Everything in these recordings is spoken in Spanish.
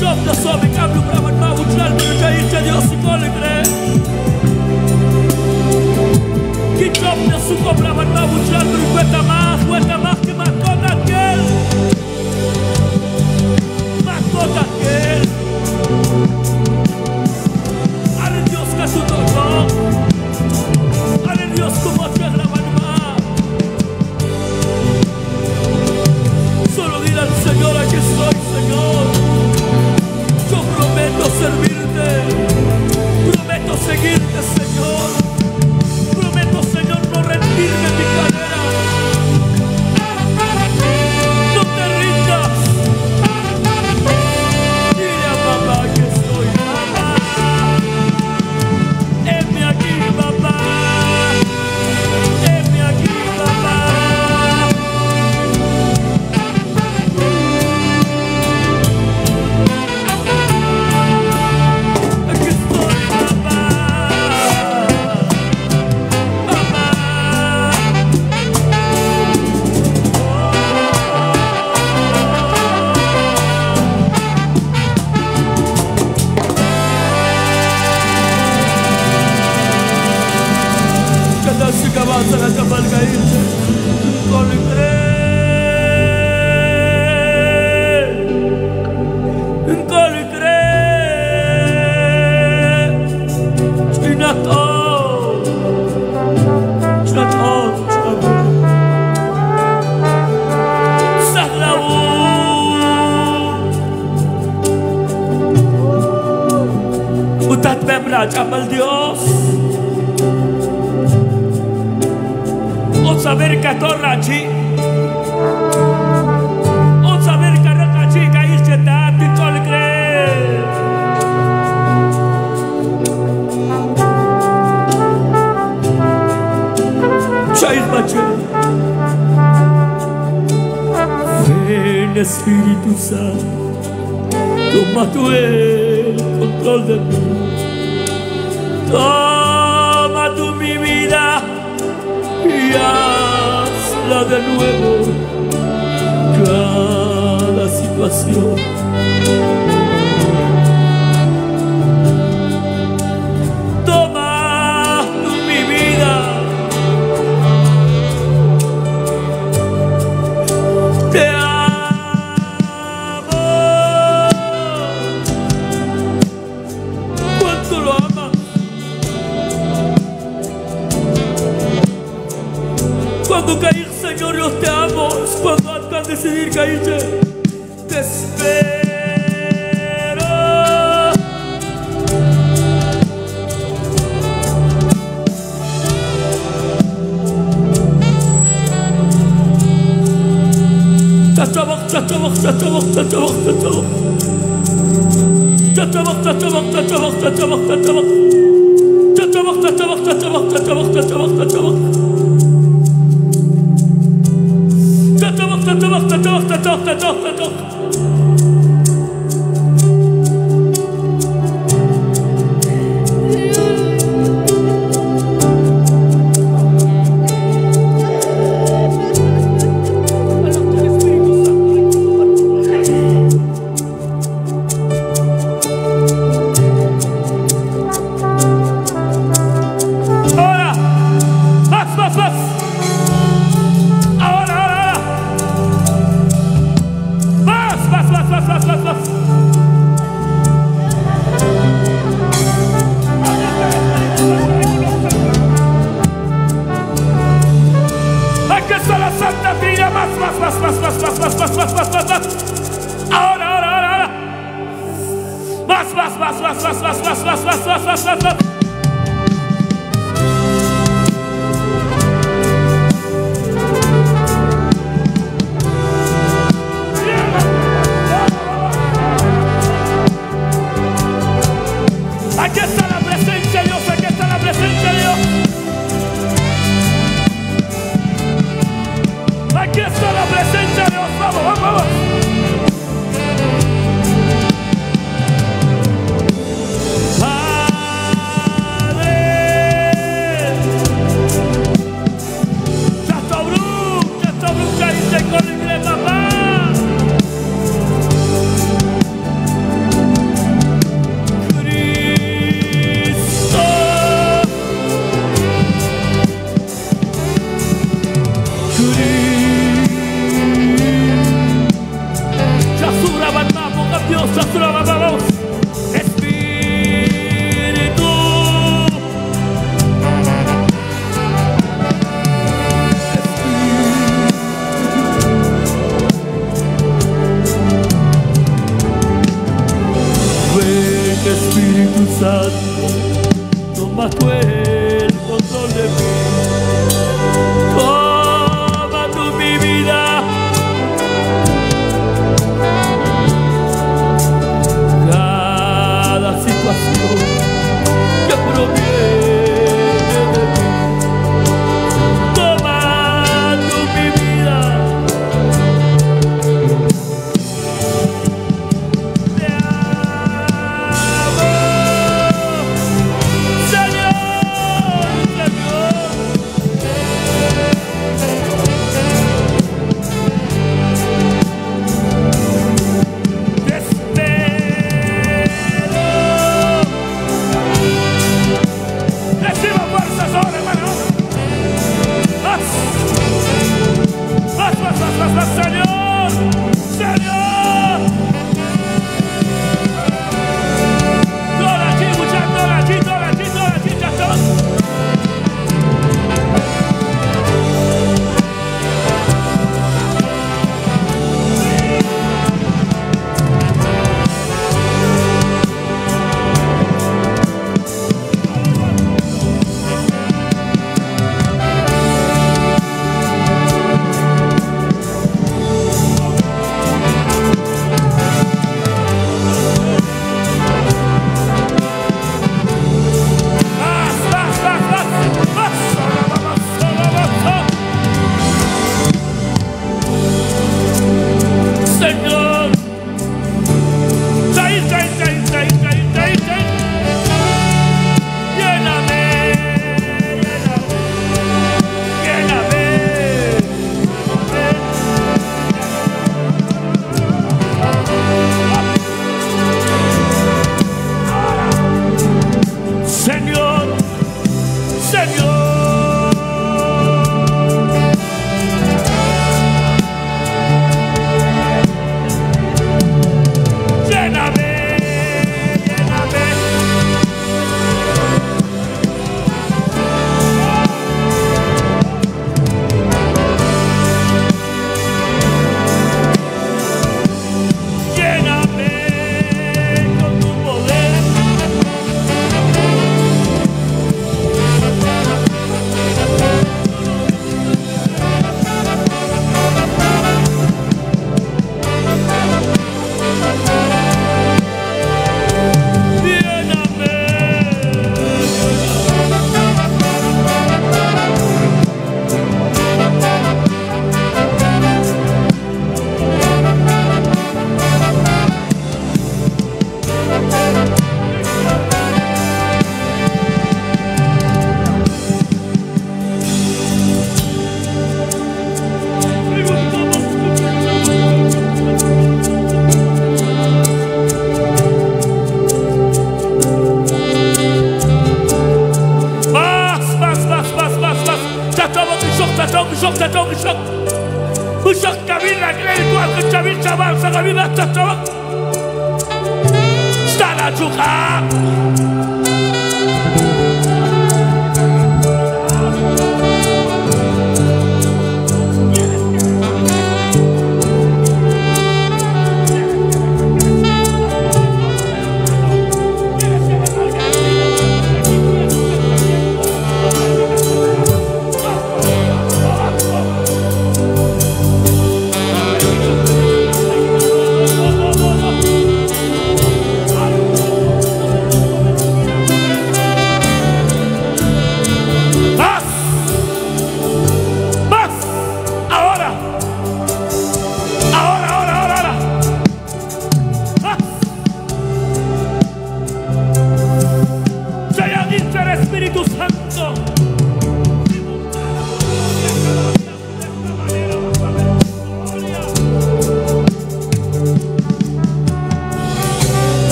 Ciągle sobie kablu bramę na uczelnię Wydzieliście nieosykony gry Ki ciągle suko bramę na uczelnię Łeta ma, łeta ma Espíritu Santo, toma tú el control de mí. Toma tú mi vida y hazla de nuevo cada situación cuando caer, Señor, yo te amo. Cuando hagas decidir caerte, te espero. Chachamach, chachamach, chachamach, chachamach, chachamach. Chachamach, chachamach, chachamach, chachamach, chachamach. Chachamach, chachamach, chachamach, chachamach, chachamach. doch, doch, doch, doch, doch, doch, doch.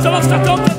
Stop, stop, stop.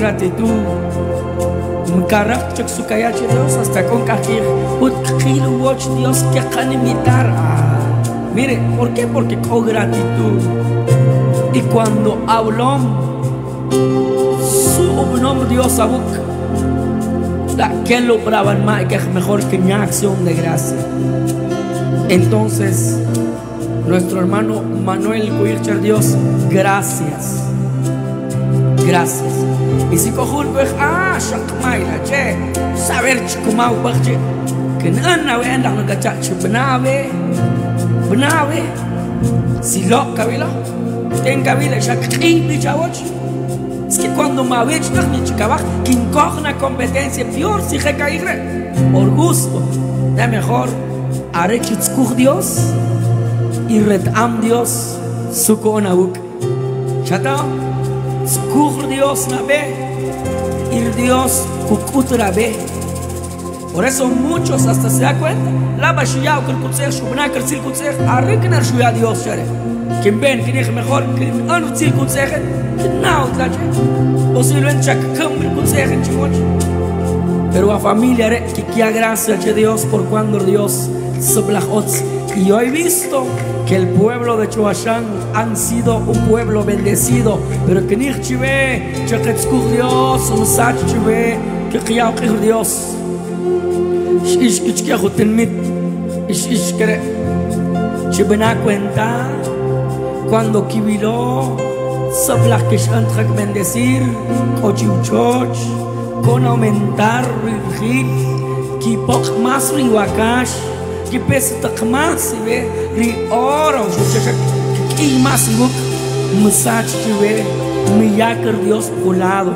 Gratitud, Mkarachak su kayachi Dios hasta con kajir, utkil watch Dios que can imitar. Ah, mire, ¿por qué? Porque con gratitud. Y cuando habló, su nombre Dios abuk, que lo braban más que es mejor que mi acción de gracia. Entonces, nuestro hermano Manuel Cuircher Dios, gracias. Gracias. Pues, ah, shakmaila, che, saber chikumau, che, que nana ve anda no gachacho, benave, benave, si lo cabila, ten cabila, shakri, bichawach. Es que cuando me no ni chicabaj, que incogna competencia, peor si recaigre, por gusto, de mejor, haré chitzkuch Dios y retam Dios su conabuk. Chata, skuch Dios na be, ir Dios kukutra be. Por eso muchos hasta se da cuenta, la bashiyao que el kutser, shubna que el sil kutser, arregnar shuya Dios share. Quien ven que dije mejor que anu sil kutser, que nao tlache. Posiblemente chak kam el kutser en chimoch. Pero a familia que quiera gracias a Dios por cuando Dios y yo he visto que el pueblo de Choashán han sido un pueblo bendecido, pero que Dios. Ish ish que jutenmit, ish ish kere. Chibena cuenta cuando kibilo, sabla que shantrak bendecir, cochiuchoch, con aumentar rirgit, kipok mas riwakash que pensa tak mas ve ri oro chucha que mas buk musach ve mi yakar Dios pulado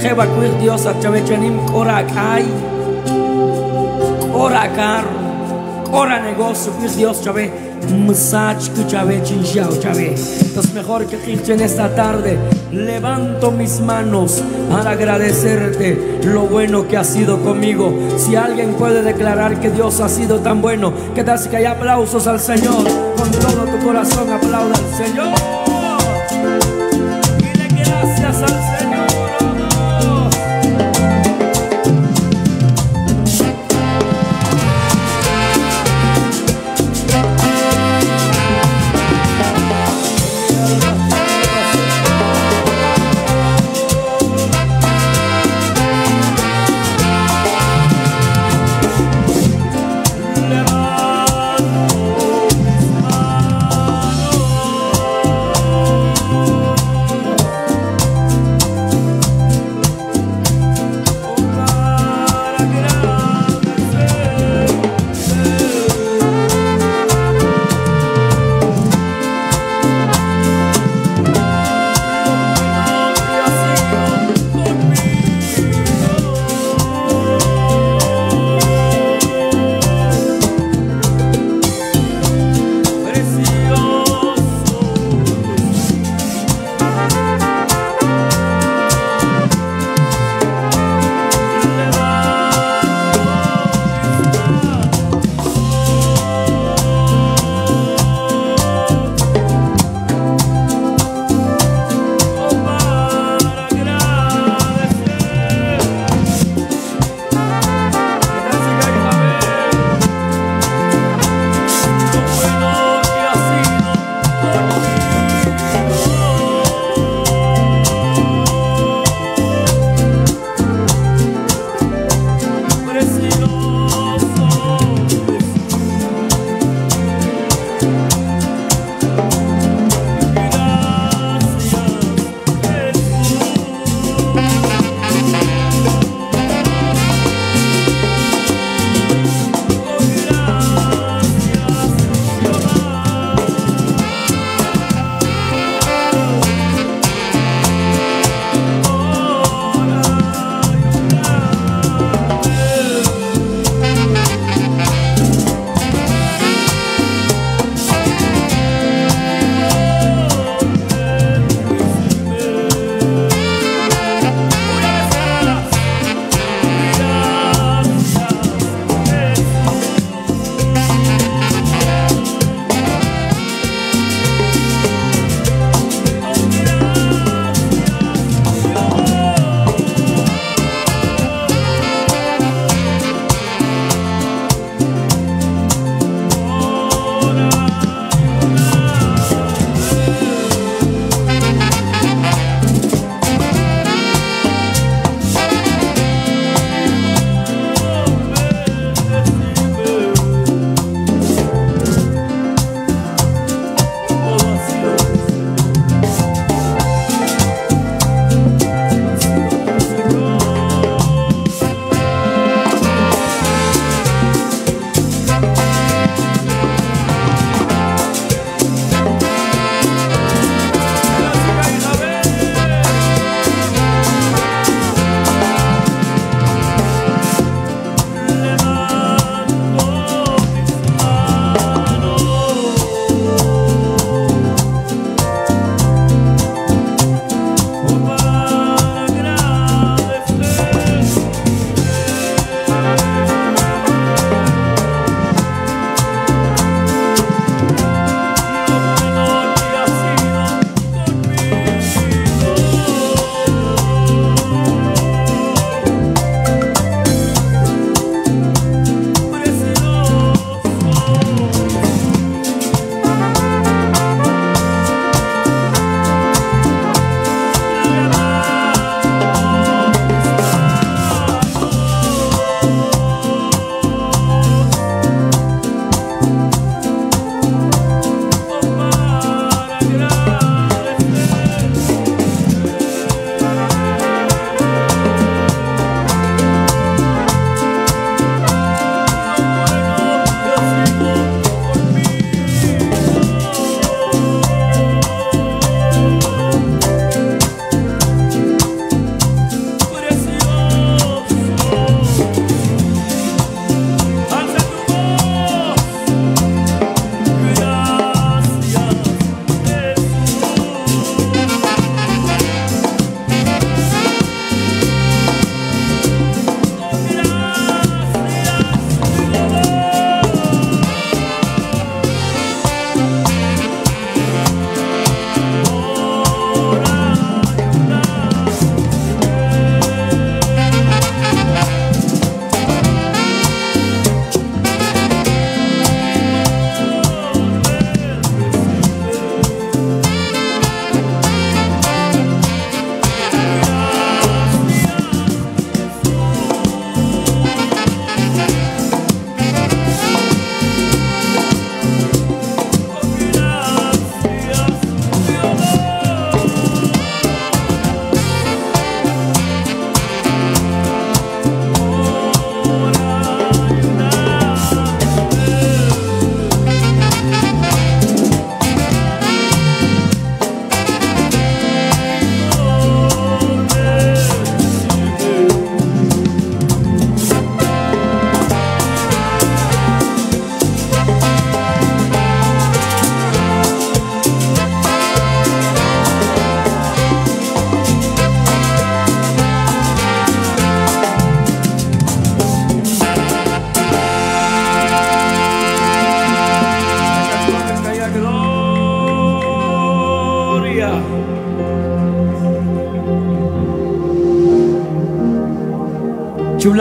Jeba kuir Dios a chavechanim kora carro kora negocio kuir Dios chave musach que chave entonces mejor que en esta tarde levanto mis manos para agradecerte lo bueno que has sido conmigo. Si alguien puede declarar que Dios ha sido tan bueno, que si que hay aplausos al Señor. Con todo tu corazón aplauda al Señor. Senhor.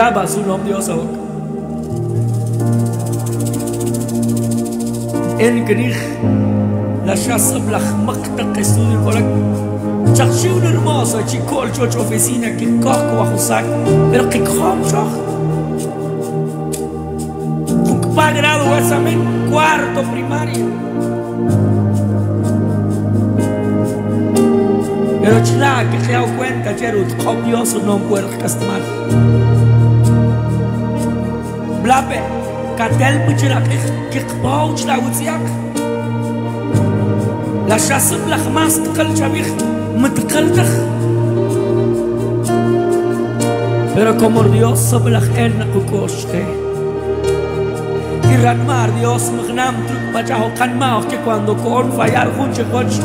Chulaba su nombre makta que estudia por aquí. Chakshi un hermoso chico el chocho oficina que cojo bajo sac, pero que cojo Va grado examen cuarto primaria. Pero chla que se da cuenta, Jerut, copioso no puede castar. Blape, ka tel putjenak, ek pouch la wutiak. La chasib la khmas tkal chabikh, متقلتخ Pero como Dios sobre la herna cucoste Y ranmar Dios magnam truc pajaho canmao que cuando con fallar junche coch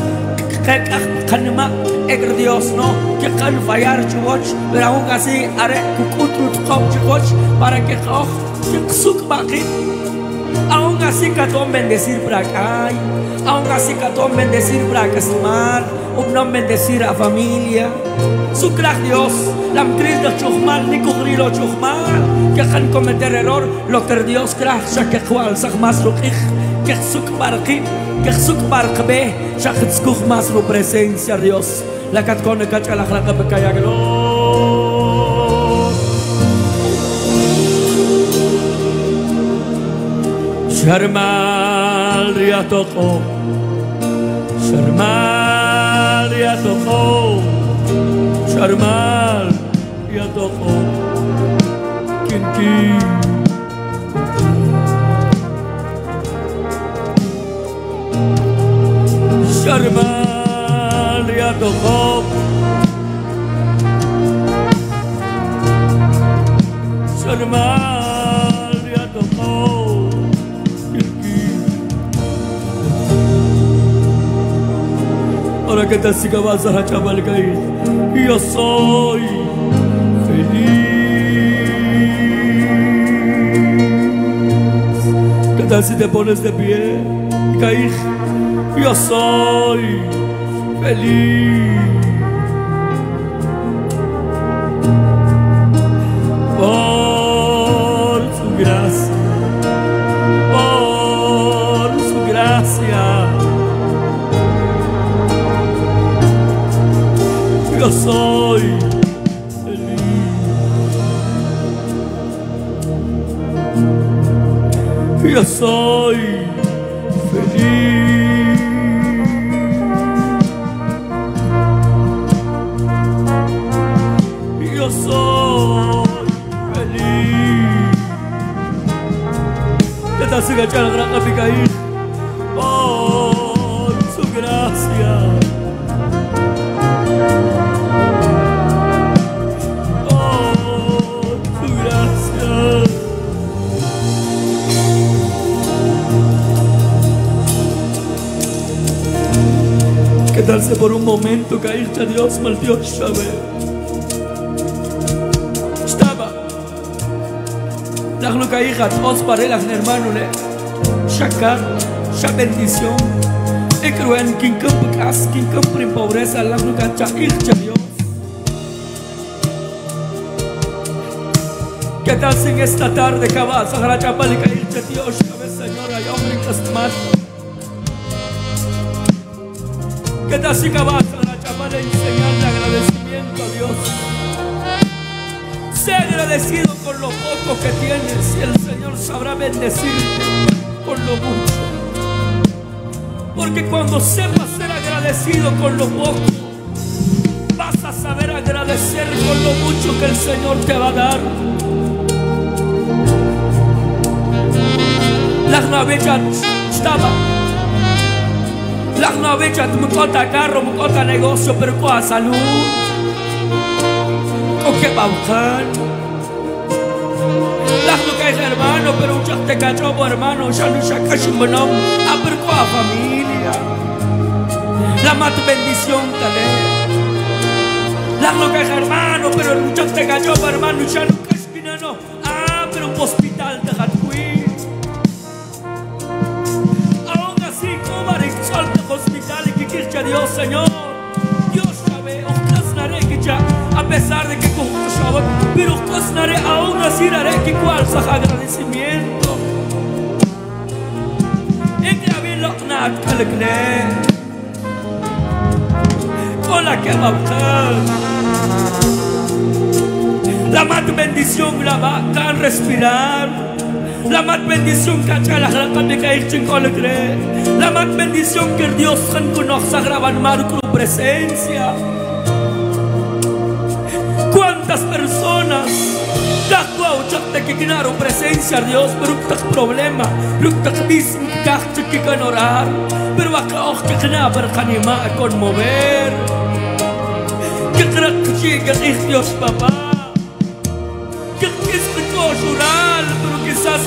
canma egr Dios no que can fallar chugoch pero aún así haré cucutru coch para que coch aún así que tom bendecir para acá aún así que tom bendecir para casmar un nom bendecir a familia. Su crack Dios la mtris de chuchmal ni kugrilo chuchmal que kan cometer error lo que Dios crack ya que cual más lo que que suk barqi que suk barqbe ya que skuch más lo presencia Dios. La cat con el cacha la granja pecaya Φερμάρια το χώ, φερμάρια το χώ, φερμάρια το χώ, κυρκή. Φερμάρια το χώ, φερμάρια το χώ, Ahora que te siga vas a y yo soy feliz. ¿Qué tal si te pones de pie y caí? Yo soy feliz. Yo soy feliz. Yo soy feliz. Yo soy feliz. Te estás agachando gran Abigail tu gracia. ¿Qué tal si por un momento caíste a Dios, mal Dios, sabe? Estaba. אנחנו כאיחת, עוז פרא לך נרמנו ל... שקר, bendición. Ecruen, quien campo cas, quien campo en pobreza, la nunca chaich Dios. ¿Qué tal si en esta tarde cabas a la chapal y Dios, cabeza señora y hombre casmas? ¿Qué tal si cabas a la chapal y enseñarle agradecimiento a Dios? Sé agradecido con lo poco que tienes y el Señor sabrá bendecirte con lo mucho. Porque cuando sepas ser agradecido con lo poco, vas a saber agradecer con lo mucho que el Señor te va a dar. Las navegas estaba. Las navegas me conta carro, me conta negocio, pero con salud. ¿Con qué bajar? Las no caes hermano, pero ya te cachó hermano, ya no ya casi un a pero con familia. La más bendición tal Las no caes hermano, pero ya te cachó hermano, ya no. Dios, Señor. Dios sabe, o que ya, a pesar de que con pero haré aún así haré que cual sa agradecimiento. En que había lo nat kalekne. Hola que va La más bendición la va a respirar. La más bendición que acá la chingón le cree. La más bendición que Dios kan conoce graban mar tu presencia. ¿Cuántas personas Dakwa uchak te kikinaro presencia Dios pero tak problema pero tak bis kak chikikan orar pero acá och kikna berkanima conmover. Kikrak chiga Dios papá. Que quis que llorar pero quizás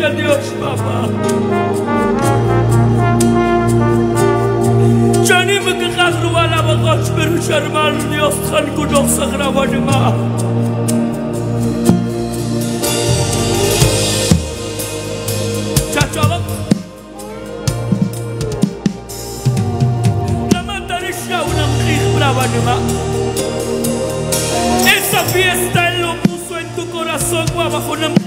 Grande Deus, papá. Canım kırar duvara bakış bir şerman diyor sen kudok sakra vajma. Çatalım. Laman darışa unam kıyık bravajma. Esa fiesta en lo puso en tu corazón guava con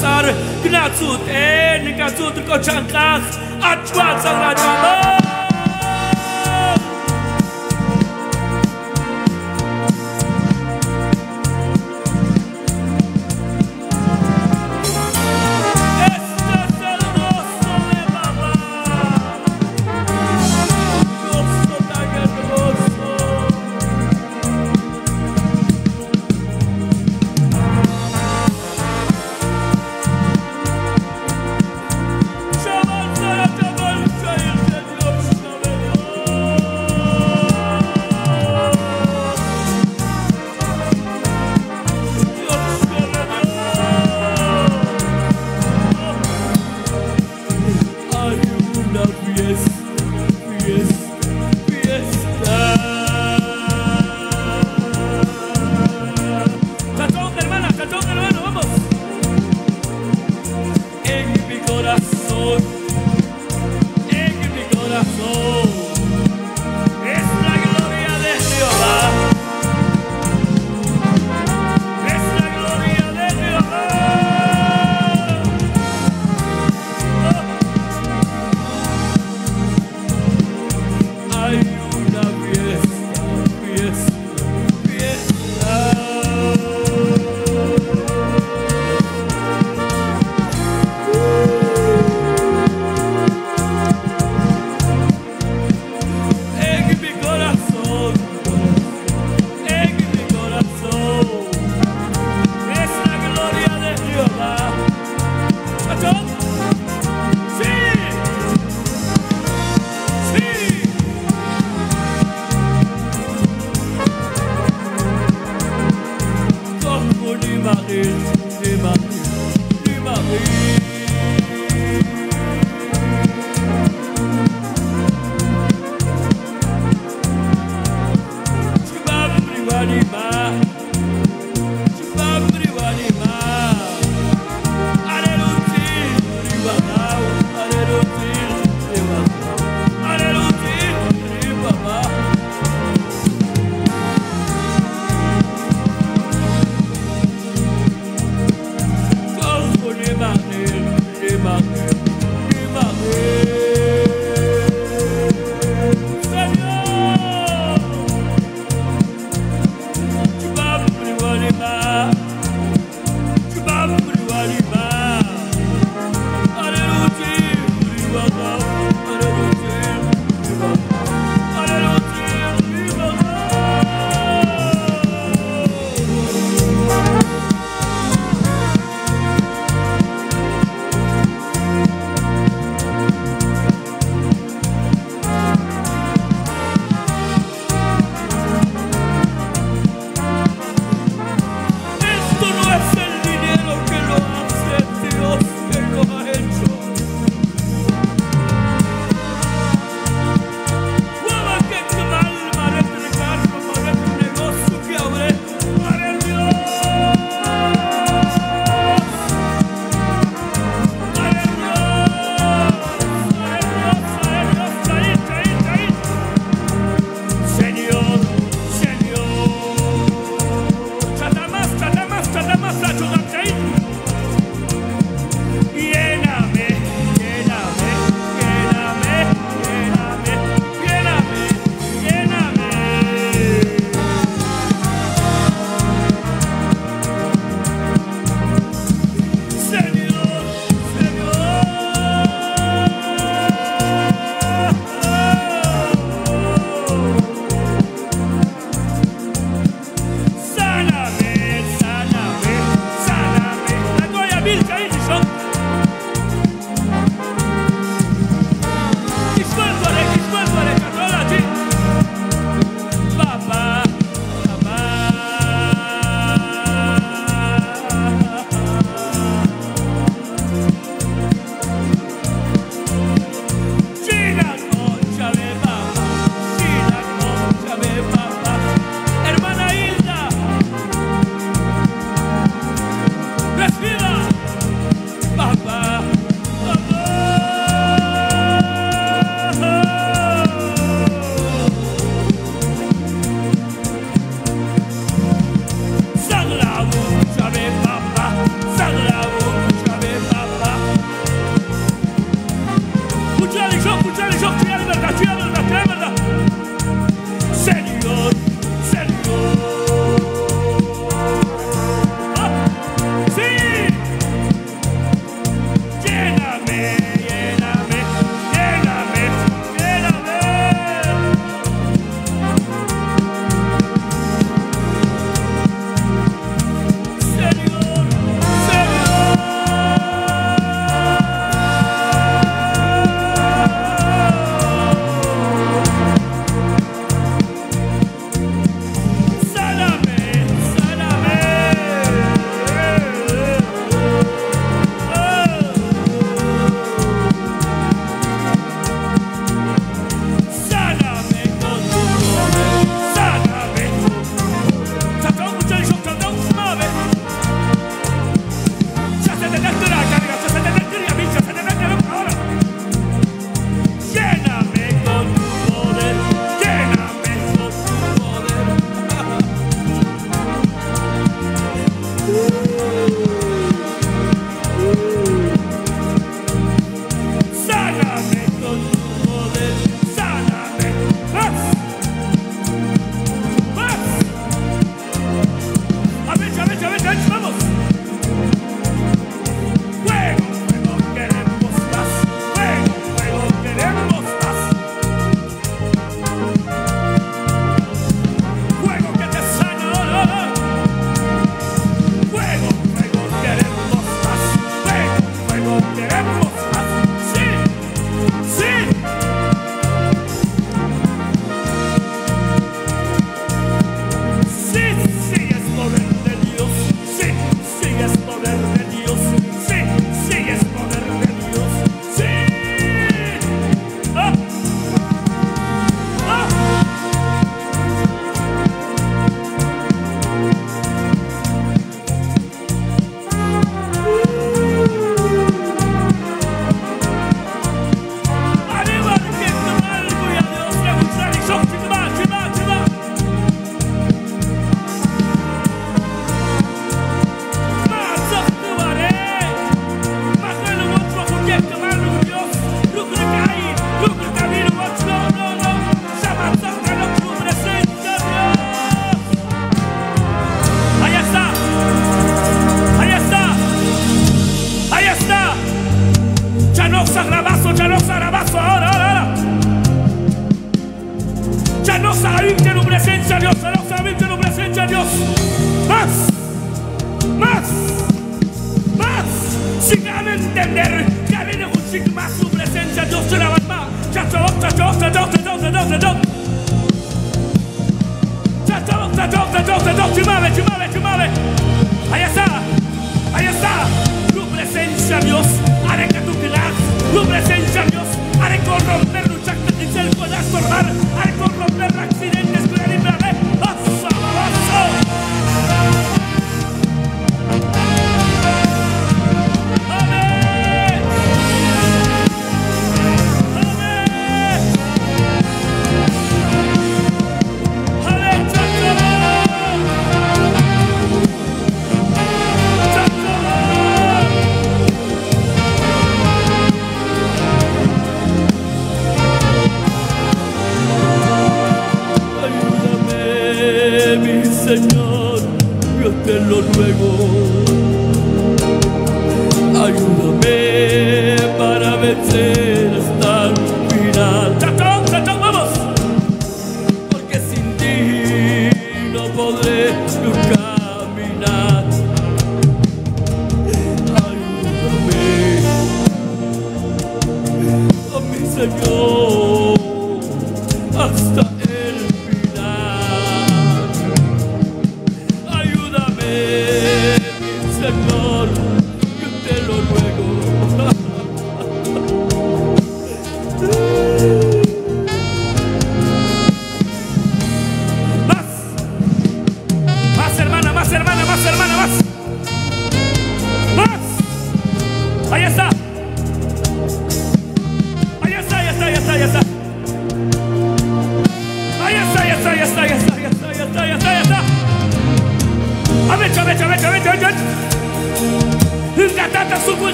sar, gnatzut en, eh, gnatzut kochan klach, at schwarz an Señor, hasta